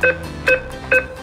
Ha ha ha!